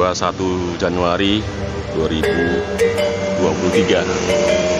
21 Januari 2023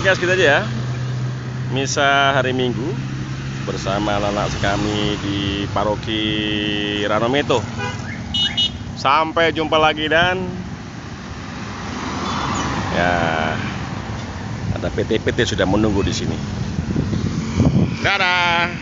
Oke guys, kita aja ya. Misa hari Minggu bersama anak kami di paroki Ranometo. Sampai jumpa lagi dan ya ada PT-PT sudah menunggu di sini. Dadah.